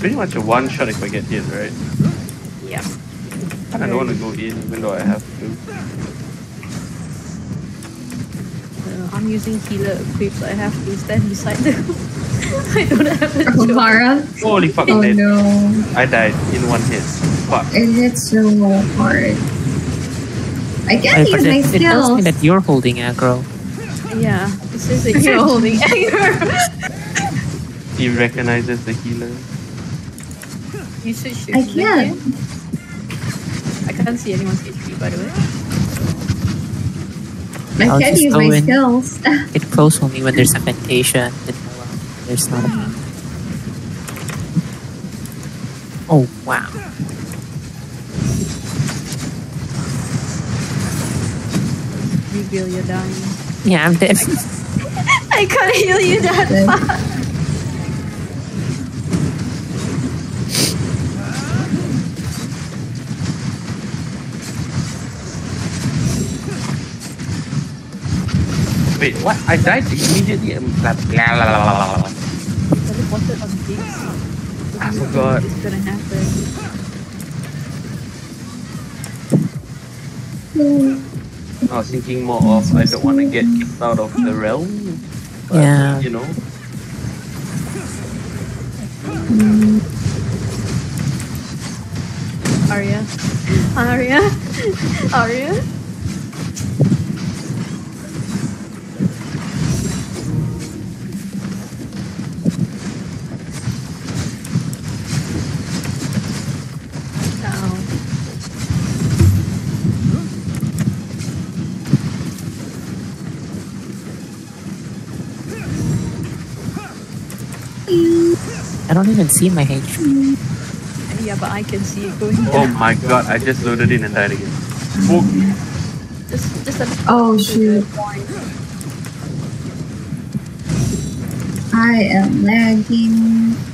pretty much a one shot if I get hit, right? Yeah. I don't want to go in, even though I have to. Uh, I'm using healer equipped, so I have to stand beside them. I don't have a choice. Mara? Holy fuck, Oh I, no. I died in one hit. Fuck. It hits so hard. I can't but use my it, it tells me that you're holding aggro. Yeah, it says that you're holding anger. He recognizes the healer. You should shoot I can't. I can't see anyone's HP by the way. I I'll can't use my in. skills. It flows me when there's a Fantasia. Then no, there's not a... Oh, wow. Reveal you're dying. Yeah, I'm dead. I can't heal you that fast. Wait, what? I died immediately and blah blah blah blah blah blah. Teleported on this. I forgot. It's gonna happen. I was thinking more of I don't want to get kicked out of the realm. But, Yeah. You know. Arya. Arya. Arya. I don't even see my HP. Yeah, but I can see it going Oh my god! I just loaded in and died again. Fuck. Just, just a Oh to shoot. I am lagging.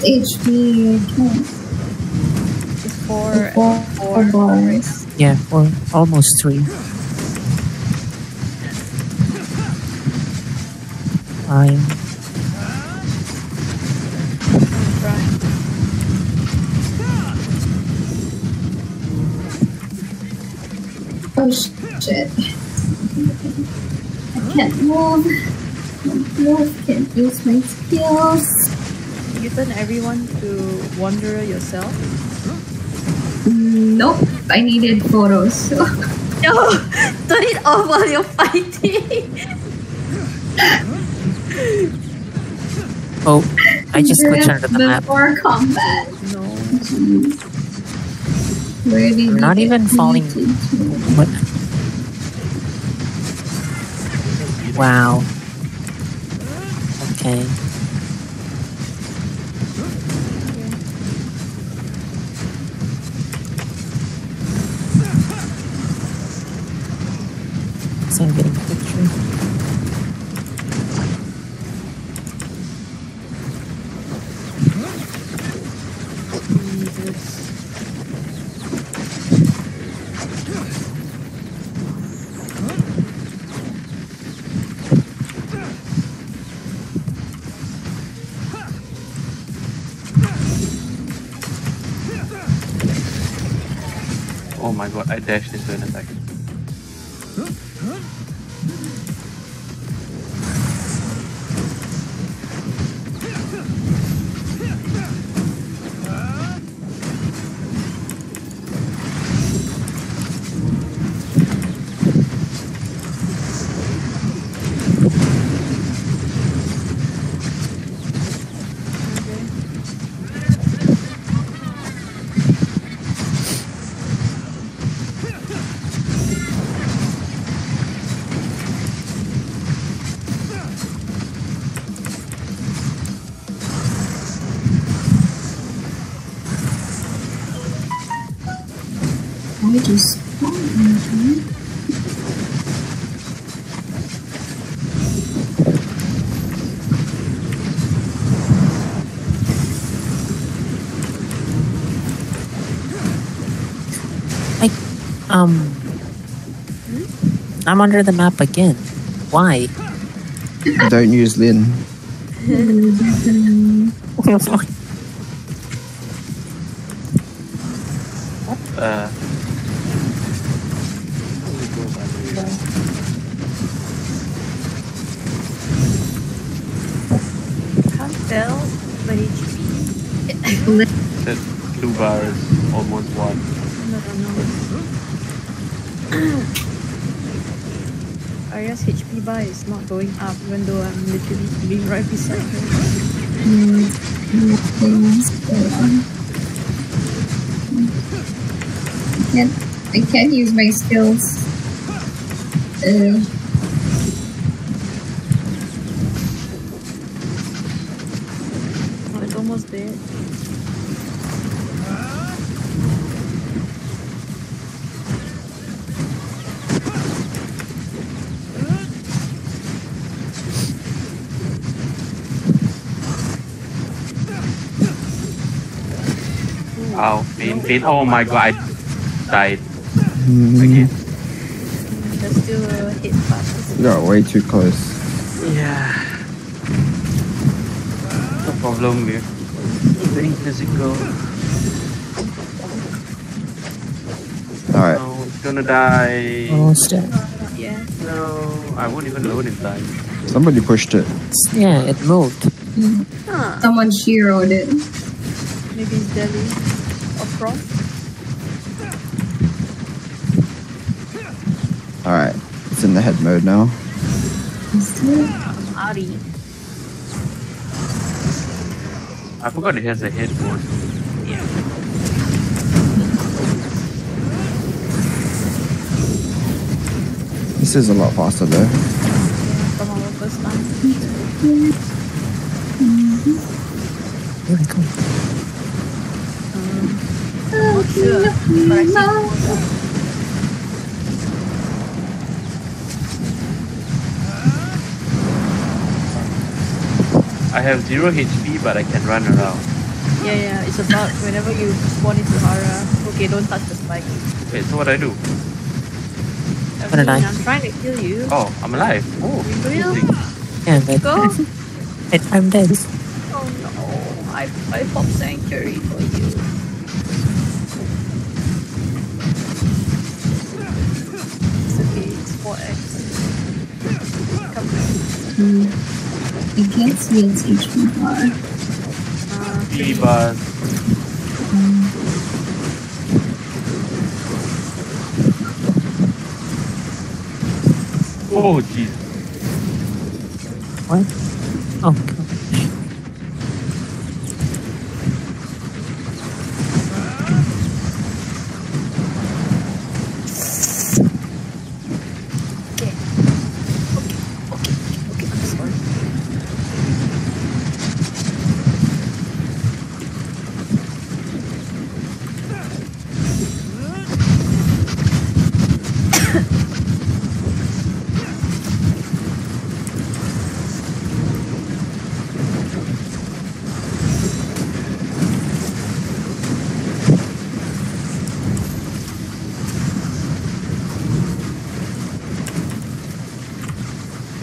HP It's four, four, four, four bars. Yeah, or almost three. Fine. Oh shit. I can't move. Can't. Can't use my skills. You turn everyone to wanderer yourself. Nope. I needed photos. So. No, turn it off while you're fighting. Oh, I just glitched under the map. Before combat. No. Where did I'm not even falling. What? Wow. Okay. Oh my god! I dashed into an attack. I just want anything. Um, I'm under the map again. Why? Don't use Lin. uh. That blue bar is almost one. Arya's HP bar is not going up, even though I'm literally being right beside her. Things go on. I can't, I can't use my skills. Uh, Oh, it's almost dead. Wow, pain, pain. Oh my god, I died Mm, again. There's still a hit pass. Got way too close. Yeah. No problem with being physical. Alright. No, it's gonna die. Almost dead. Yeah. No, I won't even load in time. Somebody pushed it. Yeah, it moved. Huh. someone sheroed it. Maybe it's Delhi or From. Alright. It's in the head mode now. Ari. I forgot it has a head mode. This is a lot faster though. From our first time. Here we go. Not sure. But I have zero HP, but I can run around. Yeah, yeah. It's about whenever you spawn into Harrah. Okay, don't touch the spike. Wait, so what I do? I What did I- mean, I'm trying to kill you. Oh, I'm alive. Oh, Real? amazing. Yeah, but Go. I, I'm dead. Oh no. I, I pop sanctuary for you. It's okay. It's 4x. Come back. Hmm. I can't see its HP bar. Three bars. Oh, jeez. What? Oh, God.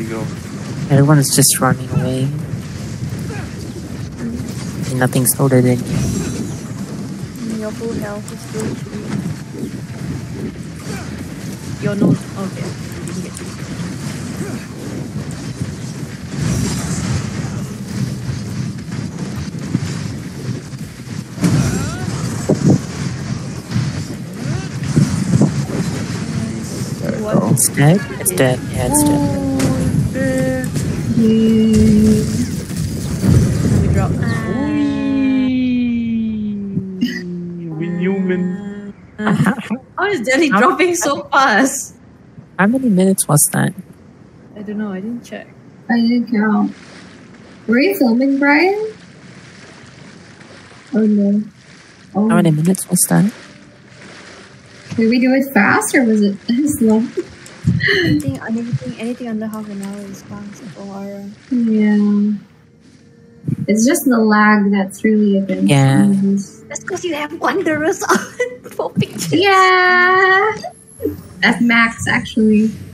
You go. Everyone's just running away. And nothing's loaded in yet. Your full health is still three. Your nose. Okay. You can get it. There we What? go. It's dead? It's dead. Yeah, it's dead. Yay. We drop. Win human. How is Delhi dropping so fast? How many minutes was that? I don't know. I didn't check. I didn't count. Were you filming, Brian? Oh no. Oh, How many minutes was that? did we do it fast or was it slow? Anything, anything, anything under half an hour is fast for Aura. Yeah. It's just the lag that's really against Yeah. movies. That's because you have wanderers on for pictures. Yeah. That's max actually.